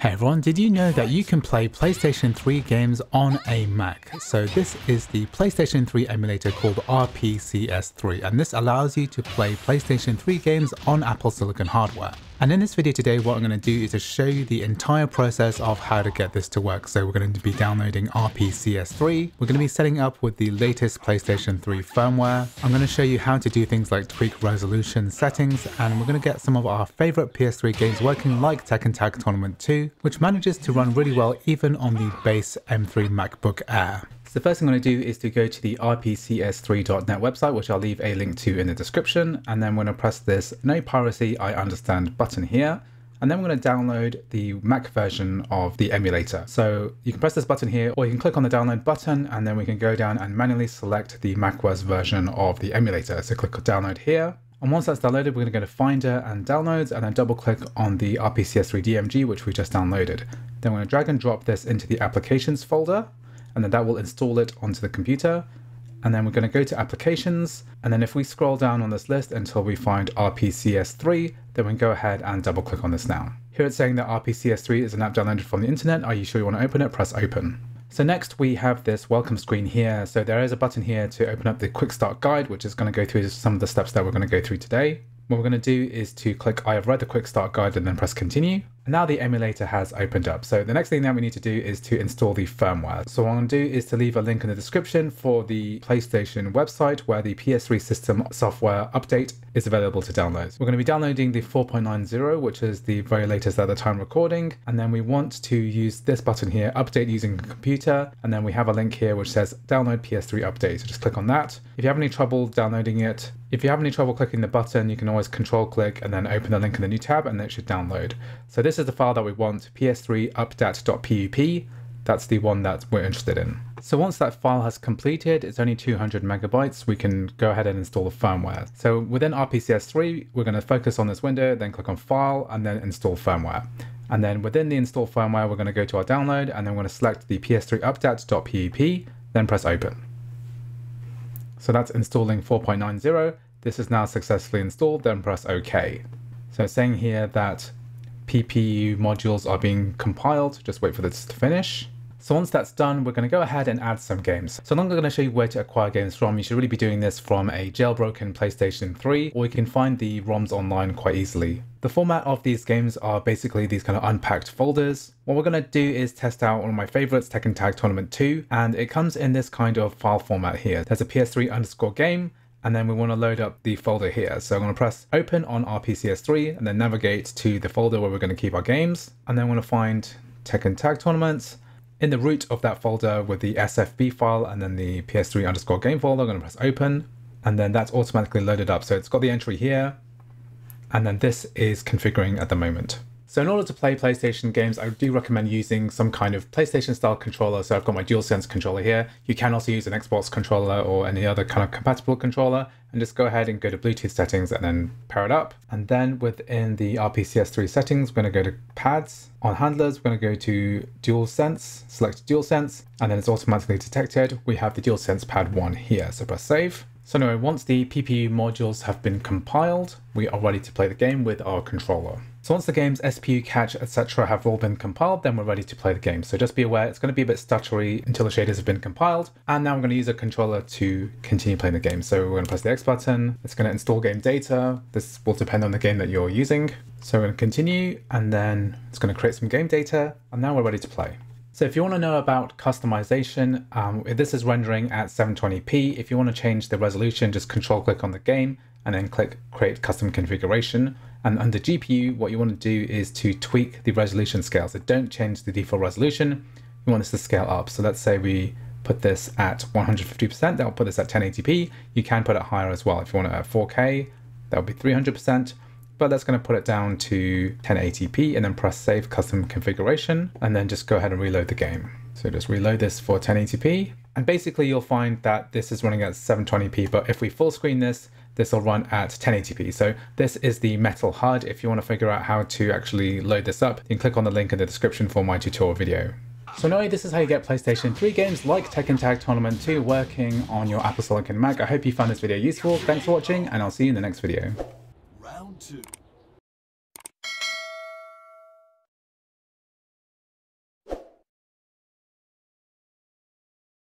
Hey everyone, did you know that you can play PlayStation 3 games on a Mac? So this is the PlayStation 3 emulator called RPCS3 and this allows you to play PlayStation 3 games on Apple Silicon hardware. And in this video today, what I'm going to do is to show you the entire process of how to get this to work. So we're going to be downloading RPCS3. We're going to be setting up with the latest PlayStation 3 firmware. I'm going to show you how to do things like tweak resolution settings. And we're going to get some of our favorite PS3 games working like Tekken Tag Tournament 2, which manages to run really well even on the base M3 MacBook Air. So the first thing I'm going to do is to go to the rpcs3.net website, which I'll leave a link to in the description. And then we're going to press this No Piracy I Understand button here. And then we're going to download the Mac version of the emulator. So you can press this button here, or you can click on the download button, and then we can go down and manually select the macOS version of the emulator. So click download here. And once that's downloaded, we're going to go to Finder and Downloads, and then double click on the RPCS3 DMG, which we just downloaded. Then we're going to drag and drop this into the Applications folder and then that will install it onto the computer. And then we're going to go to applications. And then if we scroll down on this list until we find RPCS3, then we can go ahead and double click on this now. Here it's saying that RPCS3 is an app downloaded from the internet. Are you sure you want to open it? Press open. So next we have this welcome screen here. So there is a button here to open up the quick start guide, which is going to go through some of the steps that we're going to go through today. What we're going to do is to click I have read the quick start guide and then press continue. Now the emulator has opened up. So the next thing that we need to do is to install the firmware. So what I'm to do is to leave a link in the description for the PlayStation website where the PS3 system software update is available to download. We're going to be downloading the 4.90, which is the very latest at the time recording. And then we want to use this button here, update using computer. And then we have a link here which says download PS3 update. So just click on that. If you have any trouble downloading it, if you have any trouble clicking the button, you can always control click and then open the link in the new tab and it should download. So this is the file that we want, ps3 updat.pup. That's the one that we're interested in. So once that file has completed, it's only 200 megabytes, we can go ahead and install the firmware. So within RPCS3, we're going to focus on this window, then click on File, and then Install Firmware. And then within the install firmware, we're going to go to our download, and then we're going to select the ps3 updat.pup, then press Open. So that's installing 4.90. This is now successfully installed, then press OK. So it's saying here that PPU modules are being compiled. Just wait for this to finish. So once that's done, we're going to go ahead and add some games. So I'm not going to show you where to acquire games from. You should really be doing this from a jailbroken PlayStation 3, or you can find the ROMs online quite easily. The format of these games are basically these kind of unpacked folders. What we're going to do is test out one of my favorites, Tekken Tag Tournament 2, and it comes in this kind of file format here. There's a PS3 underscore game, and then we want to load up the folder here. So I'm going to press open on our RPCS3 and then navigate to the folder where we're going to keep our games. And then I'm going to find Tekken Tag Tournaments. In the root of that folder with the SFB file and then the PS3 underscore game folder, I'm going to press open. And then that's automatically loaded up. So it's got the entry here. And then this is configuring at the moment. So in order to play PlayStation games, I do recommend using some kind of PlayStation style controller. So I've got my DualSense controller here. You can also use an Xbox controller or any other kind of compatible controller and just go ahead and go to Bluetooth settings and then pair it up. And then within the RPCS3 settings, we're going to go to pads. On handlers, we're going to go to DualSense, select DualSense, and then it's automatically detected. We have the DualSense pad 1 here. So press save. So anyway, once the PPU modules have been compiled, we are ready to play the game with our controller. So once the game's SPU cache, etc. have all been compiled, then we're ready to play the game. So just be aware, it's going to be a bit stuttery until the shaders have been compiled. And now I'm going to use a controller to continue playing the game. So we're going to press the X button. It's going to install game data. This will depend on the game that you're using. So we're going to continue, and then it's going to create some game data. And now we're ready to play. So if you want to know about customization, um, this is rendering at 720p. If you want to change the resolution, just control click on the game and then click create custom configuration. And under GPU, what you want to do is to tweak the resolution scale. So don't change the default resolution. You want this to scale up. So let's say we put this at 150%, that'll put this at 1080p. You can put it higher as well. If you want it at 4K, that'll be 300% but that's going to put it down to 1080p and then press save custom configuration and then just go ahead and reload the game. So just reload this for 1080p and basically you'll find that this is running at 720p but if we full screen this this will run at 1080p. So this is the metal HUD. If you want to figure out how to actually load this up, you can click on the link in the description for my tutorial video. So anyway, this is how you get PlayStation 3 games like Tekken Tag Tournament 2 working on your Apple Silicon Mac. I hope you found this video useful. Thanks for watching and I'll see you in the next video. Two.